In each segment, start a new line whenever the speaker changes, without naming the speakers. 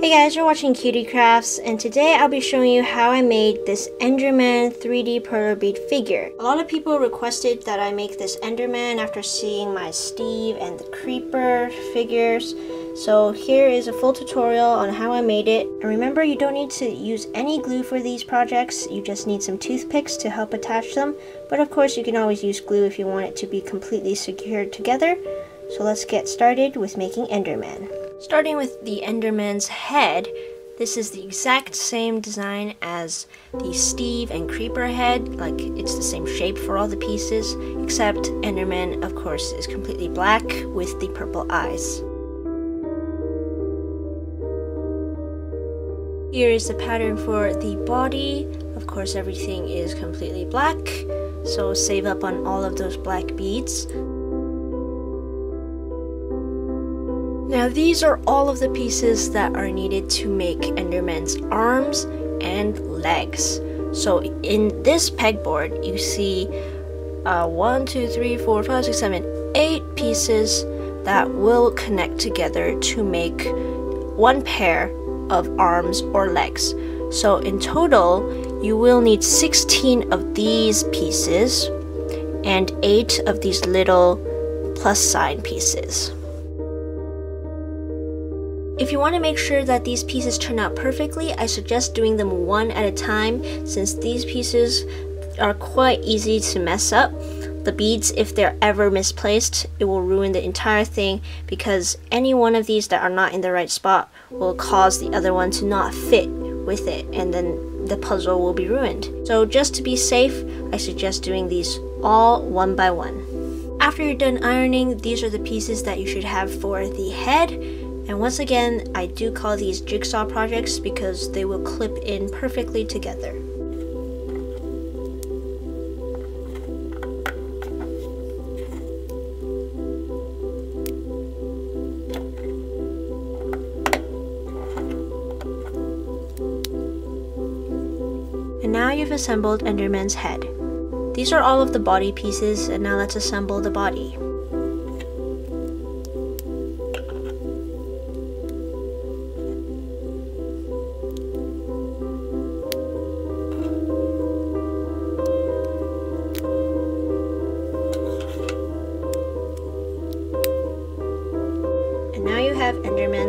Hey guys, you're watching QDCrafts, and today I'll be showing you how I made this Enderman 3D Perler bead figure. A lot of people requested that I make this Enderman after seeing my Steve and the Creeper figures, so here is a full tutorial on how I made it. And remember, you don't need to use any glue for these projects, you just need some toothpicks to help attach them, but of course you can always use glue if you want it to be completely secured together. So let's get started with making Enderman. Starting with the Enderman's head, this is the exact same design as the Steve and Creeper head, like it's the same shape for all the pieces, except Enderman, of course, is completely black with the purple eyes. Here is the pattern for the body. Of course, everything is completely black, so save up on all of those black beads. Now these are all of the pieces that are needed to make Enderman's arms and legs. So in this pegboard, you see uh, one, two, three, four, five, six, seven, eight pieces that will connect together to make one pair of arms or legs. So in total, you will need 16 of these pieces and 8 of these little plus sign pieces. If you want to make sure that these pieces turn out perfectly, I suggest doing them one at a time since these pieces are quite easy to mess up. The beads, if they're ever misplaced, it will ruin the entire thing because any one of these that are not in the right spot will cause the other one to not fit with it and then the puzzle will be ruined. So just to be safe, I suggest doing these all one by one. After you're done ironing, these are the pieces that you should have for the head and once again, I do call these jigsaw projects because they will clip in perfectly together. And now you've assembled Enderman's head. These are all of the body pieces, and now let's assemble the body.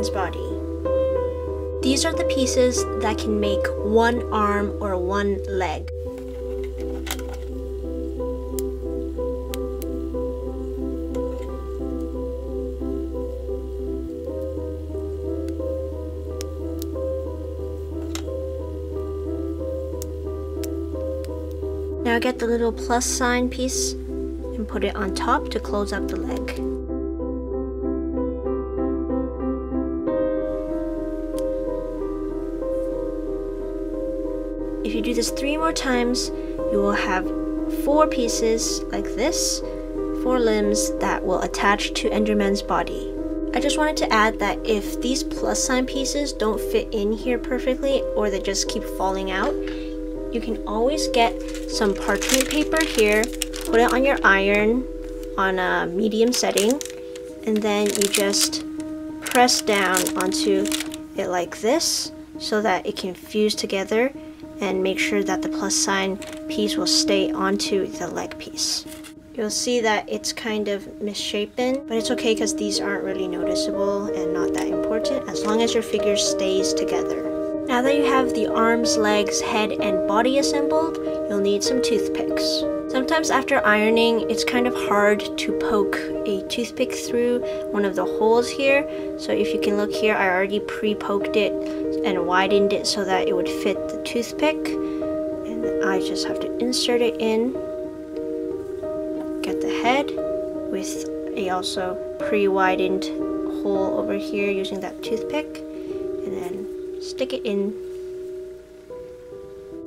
Enderman's body. These are the pieces that can make one arm or one leg. Now get the little plus sign piece and put it on top to close up the leg. If you do this three more times, you will have four pieces like this, four limbs that will attach to Enderman's body. I just wanted to add that if these plus sign pieces don't fit in here perfectly or they just keep falling out, you can always get some parchment paper here, put it on your iron on a medium setting, and then you just press down onto it like this so that it can fuse together and make sure that the plus sign piece will stay onto the leg piece. You'll see that it's kind of misshapen, but it's okay because these aren't really noticeable and not that important as long as your figure stays together. Now that you have the arms, legs, head, and body assembled, you'll need some toothpicks. Sometimes after ironing, it's kind of hard to poke a toothpick through one of the holes here. So if you can look here, I already pre-poked it and widened it so that it would fit the toothpick. And I just have to insert it in, get the head with a also pre-widened hole over here using that toothpick, and then stick it in.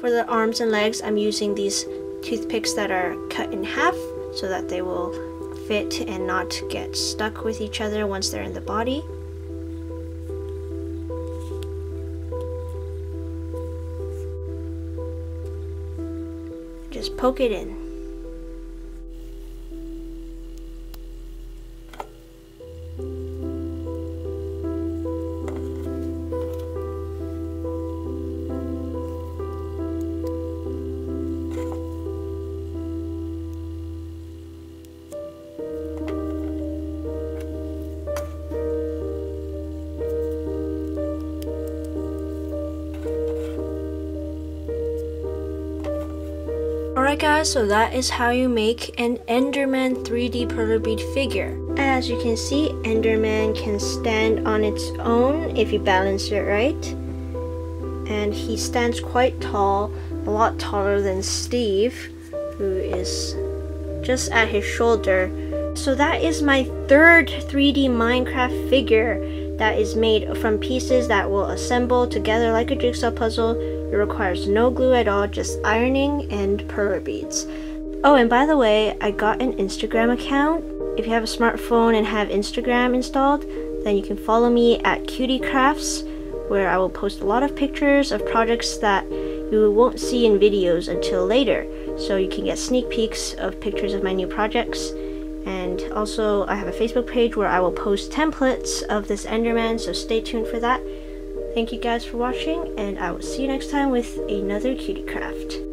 For the arms and legs, I'm using these toothpicks that are cut in half so that they will fit and not get stuck with each other once they're in the body. Just poke it in. Alright guys, so that is how you make an Enderman 3D Perler bead figure. As you can see, Enderman can stand on its own if you balance it right. And he stands quite tall, a lot taller than Steve, who is just at his shoulder. So that is my third 3D Minecraft figure that is made from pieces that will assemble together like a jigsaw puzzle. It requires no glue at all, just ironing and perler beads. Oh, and by the way, I got an Instagram account. If you have a smartphone and have Instagram installed, then you can follow me at QDCrafts, where I will post a lot of pictures of projects that you won't see in videos until later. So you can get sneak peeks of pictures of my new projects. And also, I have a Facebook page where I will post templates of this Enderman, so stay tuned for that. Thank you guys for watching, and I will see you next time with another cutie craft.